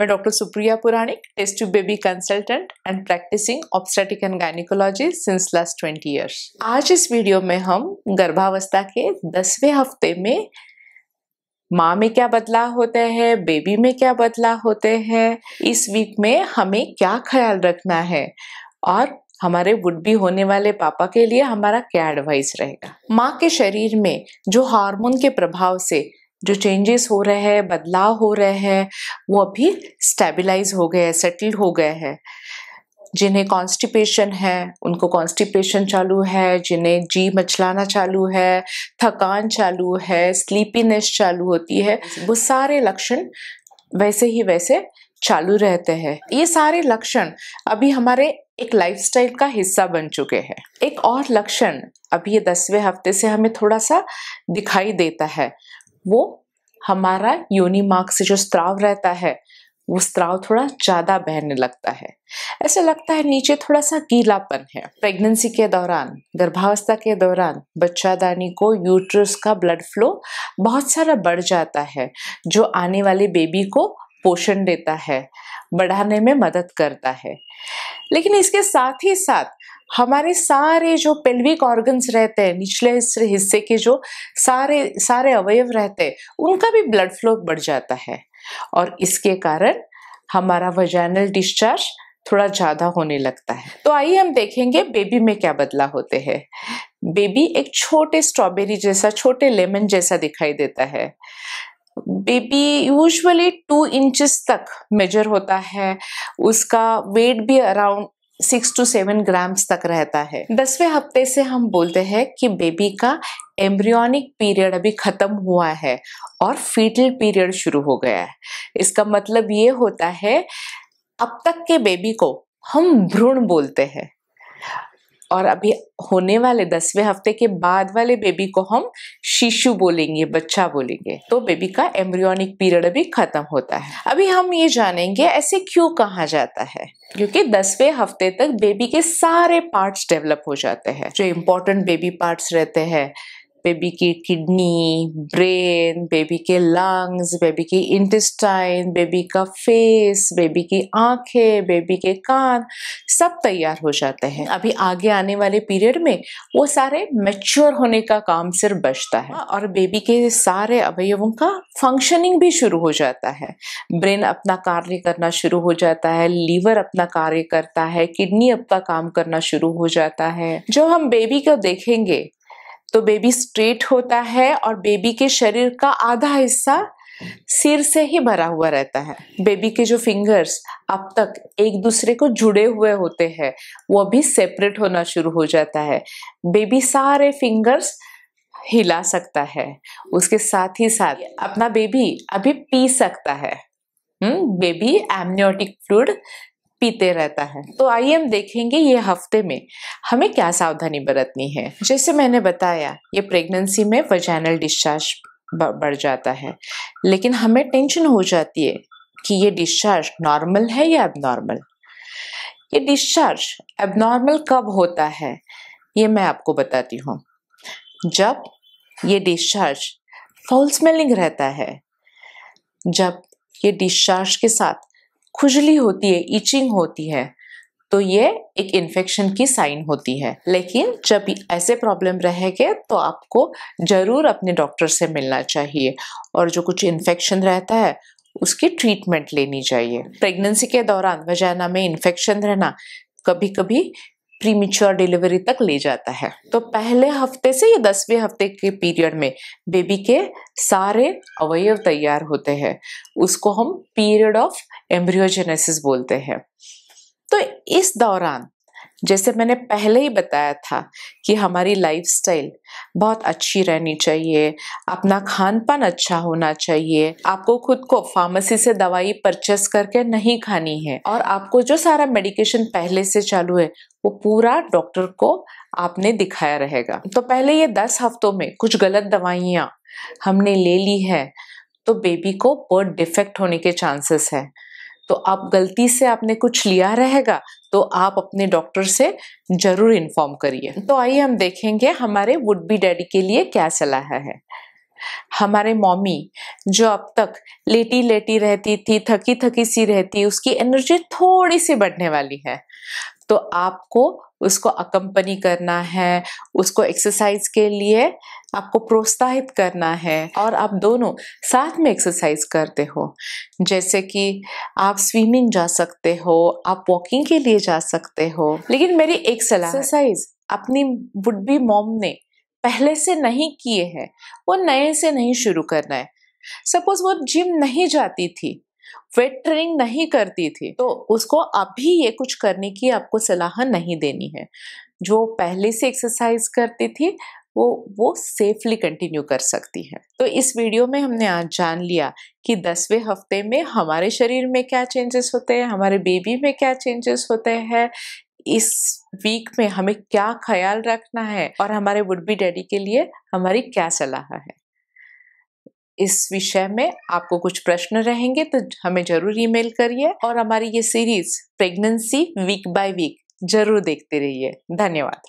मैं doctor Supriya Puranik, test tube baby consultant and practising obstetric and gynaecology since last twenty years आज इस video में हम गर्भावस्था के दसवें हफ़्ते में माँ में क्या बदलाव होते हैं बेबी में क्या बदलाव होते हैं, इस वीक में हमें क्या ख्याल रखना है और हमारे वुड भी होने वाले पापा के लिए हमारा क्या एडवाइस रहेगा। माँ के शरीर में जो हार्मोन के प्रभाव से जो चेंजेस हो रहे हैं, बदलाव हो रहे हैं, वो अभी स्टेबलाइज हो गए हैं सेटल हो गए हैं। जिन्हें कॉन्स्टिपेशन है, उनको कॉन्स्टिपेशन चालू है, जिन्हें जी मचलाना चालू है, थकान चालू है स्लीपीनेस चालू होती है, वो सारे लक्षण वैसे ही वैसे चालू रहते हैं। ये सारे लक्षण अभी हमारे एक लाइफस्टाइल का हिस्सा बन चुके हैं। एक और लक्षण अभी ये दसवें हफ़्ते से हमें थोड़ा सा दिखाई देता है। वो हमारा योनि मार्ग से जो स्त्राव रहता है, वो स्त्राव थोड़ा ज़्यादा बहने लगता है। ऐसा लगता है नीचे थोड़ा सा गीलापन है। प्रेगनेंसी के दौरान, गर्भावस्था के दौरान बच्चादानी को यूट्रस का ब्लड फ्लो बहुत सारा बढ़ जाता है, जो आने वाले बेबी को पोषण देता है, बढ़ाने में मदद करता है। लेकिन इसके साथ ही साथ हमारे सारे जो पेल्विक ऑर्गन्स रहते हैं, निचले हिस्से के जो सारे सारे अवयव रहते हैं, उनका भी ब्लड फ्लो बढ़ जाता है। और इसके कारण हमारा वजैनल डिस्चार्ज थोड़ा ज़्यादा होने लगता है। तो आइए हम देखेंगे बेबी में क्या बदलाव होते हैं। बेबी एक छोटे स्ट्रॉबेरी जैसा, छोटे लेमन जैसा दिखाई देता है। बेबी यूजुअली टू इंचेस तक मेजर होता है। उसका वेट भी around six to seven grams तक रहता है। दसवें हफ़्ते से हम बोलते हैं कि बेबी का एम्ब्रियोनिक पीरियड अभी खत्म हुआ है और फीटल पीरियड शुरू हो गया है। इसका मतलब ये होता है, अब तक के बेबी को हम भ्रूण बोलते हैं। और अभी होने वाले दसवें हफ़्ते के बाद वाले बेबी को हम शिशु बोलेंगे, बच्चा बोलेंगे। तो बेबी का एम्ब्रियोनिक पीरियड अभी खत्म होता है। अभी हम ये जानेंगे ऐसे क्यों कहा जाता है? क्योंकि दसवें हफ़्ते तक बेबी के सारे पार्ट्स डेवलप हो जाते हैं। जो इम्पोर्टेंट बेबी पार्ट्स रहते हैं बेबी की किडनी ब्रेन बेबी के लंग्स बेबी की इंटेस्टाइन बेबी का फेस बेबी की आँखें बेबी के कान, सब तैयार हो जाते हैं। अभी आगे आने वाले पीरियड में वो सारे मेच्योर होने का काम सिर्फ़ बचता है। और बेबी के सारे अवयवों का फंक्शनिंग भी शुरू हो जाता है। ब्रेन अपना कार्य करना शुरू हो जाता है लीवर अपना कार्य करता है किडनी अपना काम करना शुरू हो जाता है। जो हम बेबी को देखेंगे तो बेबी स्ट्रेट होता है और बेबी के शरीर का आधा हिस्सा सिर से ही भरा हुआ रहता है। बेबी के जो फिंगर्स अब तक एक दूसरे को जुड़े हुए होते हैं, वो अभी सेपरेट होना शुरू हो जाता है। बेबी सारे फिंगर्स हिला सकता है, उसके साथ ही साथ अपना बेबी अभी पी सकता है। हम्म बेबी एमनियोटिक फ्लूड पीते रहता है। तो आइए हम देखेंगे ये हफ़्ते में हमें क्या सावधानी बरतनी है। जैसे मैंने बताया, ये प्रेगनेंसी में वजैनल डिस्चार्ज बढ़ जाता है। लेकिन हमें टेंशन हो जाती है कि ये डिस्चार्ज नॉर्मल है या एबनॉर्मल ये डिस्चार्ज एबनॉर्मल कब होता है, ये मैं आपको बताती हूँ। जब ये डिस्चार्ज फॉल स्मेलिंग रहता है, जब ये डिस्चार्ज के साथ खुजली होती है इचिंग होती है तो ये एक इन्फेक्शन की साइन होती है। लेकिन जब ऐसे प्रॉब्लम रहेंगे तो आपको ज़रूर अपने डॉक्टर से मिलना चाहिए और जो कुछ इन्फेक्शन रहता है, उसकी ट्रीटमेंट लेनी चाहिए। प्रेगनेंसी के दौरान वजाना में इन्फेक्शन रहना कभी कभी प्रीमिच्योर डिलीवरी तक ले जाता है। तो पहले हफ़्ते से या दसवें हफ़्ते के पीरियड में बेबी के सारे अवयव तैयार होते हैं। उसको हम पीरियड ऑफ़ एम्ब्रियोजेनेसिस बोलते हैं। तो इस दौरान जैसे मैंने पहले ही बताया था कि हमारी लाइफस्टाइल बहुत अच्छी रहनी चाहिए, अपना खान पान अच्छा होना चाहिए। आपको खुद को फार्मेसी से दवाई परचेस करके नहीं खानी है और आपको जो सारा मेडिकेशन पहले से चालू है, वो पूरा डॉक्टर को आपने दिखाया रहेगा। तो पहले ये दस हफ्तों में कुछ गलत दवाइयाँ हमने ले ली है तो बेबी को बर्थ डिफेक्ट होने के चांसेस है। तो आप गलती से आपने कुछ लिया रहेगा तो आप अपने डॉक्टर से ज़रूर इन्फॉर्म करिए। तो आइए हम देखेंगे हमारे वुड बी डैडी के लिए क्या सलाह है। हमारे मॉमी जो अब तक लेटी लेटी रहती थी थकी थकी सी रहती, उसकी एनर्जी थोड़ी सी बढ़ने वाली है। तो आपको उसको अकम्पनी करना है उसको एक्सरसाइज के लिए आपको प्रोत्साहित करना है और आप दोनों साथ में एक्सरसाइज करते हो। जैसे कि आप स्विमिंग जा सकते हो आप वॉकिंग के लिए जा सकते हो। लेकिन मेरी एक सलाह एक्सरसाइज अपनी वुड बी मॉम ने पहले से नहीं किए हैं वो नए से नहीं शुरू करना है। सपोज़ वो जिम नहीं जाती थी वेट ट्रेनिंग नहीं करती थी तो उसको अभी ये कुछ करने की आपको सलाह नहीं देनी है। जो पहले से एक्सरसाइज करती थी, वो वो सेफली कंटिन्यू कर सकती है। तो इस वीडियो में हमने आज जान लिया कि दसवें हफ़्ते में हमारे शरीर में क्या चेंजेस होते हैं, हमारे बेबी में क्या चेंजेस होते हैं, इस वीक में हमें क्या ख्याल रखना है, और हमारे वुड बी डैडी के लिए हमारी क्या सलाह है। इस विषय में आपको कुछ प्रश्न रहेंगे तो हमें ज़रूर ईमेल करिए और हमारी ये series pregnancy week by week ज़रूर देखते रहिए। धन्यवाद।